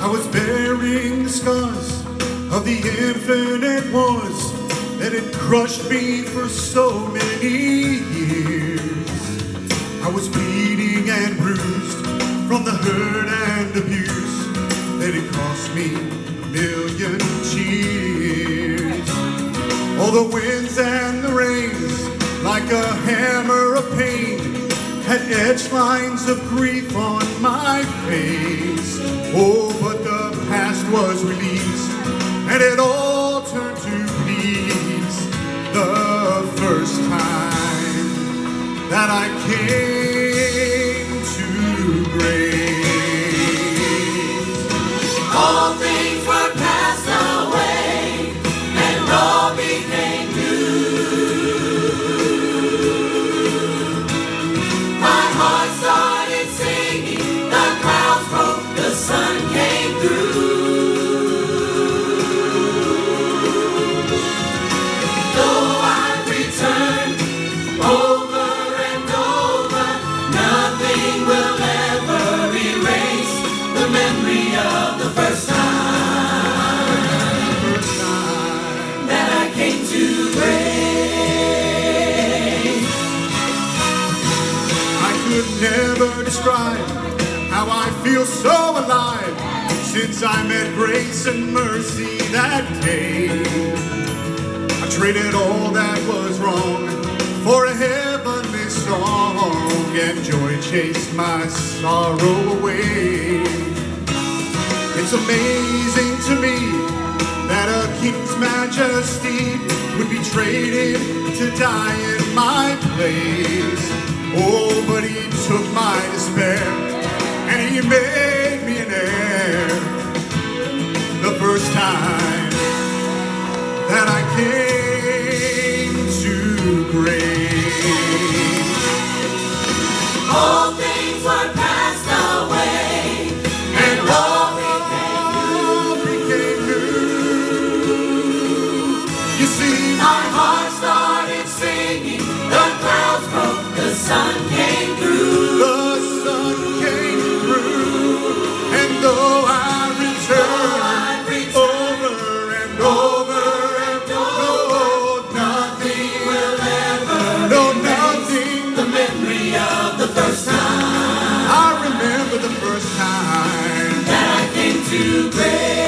I was bearing the scars of the infinite wars that had crushed me for so many years. I was bleeding and bruised from the hurt and abuse that had cost me a million tears. All the winds and the rains, like a hammer of pain, had etched lines of grief on my face. Oh, past was released, and it all feel so alive since I met grace and mercy that day. I traded all that was wrong for a heavenly song, and joy chased my sorrow away. It's amazing to me that a king's majesty would be traded to die in my place. Memory of the first time I remember the first time. that I came to grace.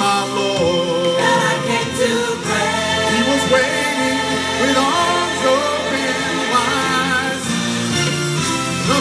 my Lord. that I came to pray. He was waiting with arms open wide. The